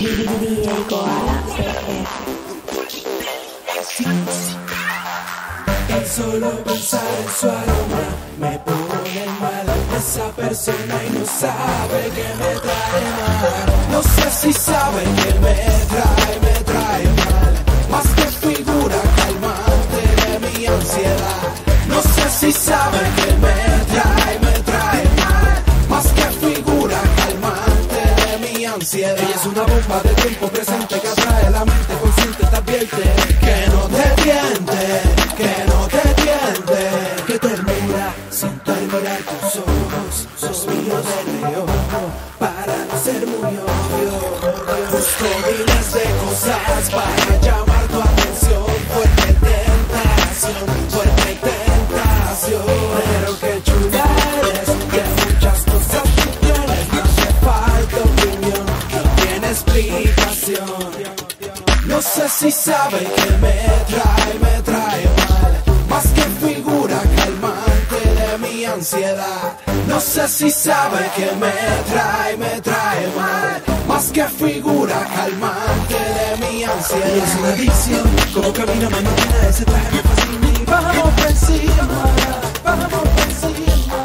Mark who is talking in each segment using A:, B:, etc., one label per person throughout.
A: DJ
B: Tan solo pensar en su aroma me pone mal esa persona y no sabe que me trae mal. No sé si sabe que me trae, me trae mal. Más que figura calmante de mi ansiedad. No sé si sabe que ansiedad. Ella es una bomba de tiempo presente que atrae la mente consciente, te advierte que no te tiente, que no te tiente. Que ternura, siento al mirar tus ojos, sos mío de reojo, para no ser muy obvio. Busco miles de cosas para llamar No sé si sabe que me trae, me trae mal, más que figura calmante de mi ansiedad. No sé si sabe que me trae, me trae mal, más que figura calmante de mi ansiedad. Y es una adicción, como camina mañana ese traje me fascina y vamos por encima, vamos por encima.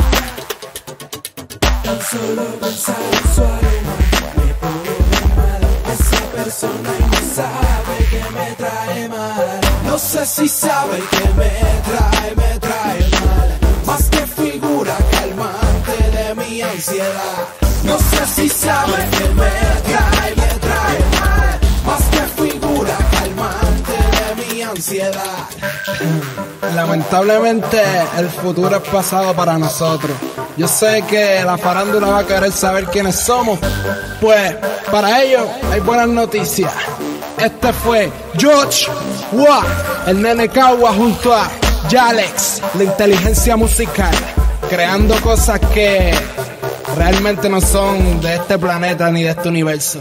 B: Tan solo pensar en su No sé si sabe que me trae, me trae mal. Más que figura calmante de mi ansiedad. No sé si sabe que me trae, me trae mal. Más que figura calmante de mi ansiedad.
C: Lamentablemente el futuro es pasado para nosotros. Yo sé que la farándula va a querer saber quiénes somos. Pues para ello hay buenas noticias. Este fue George Wa, el nene Kawa junto a Jalex, la inteligencia musical, creando cosas que realmente no son de este planeta ni de este universo.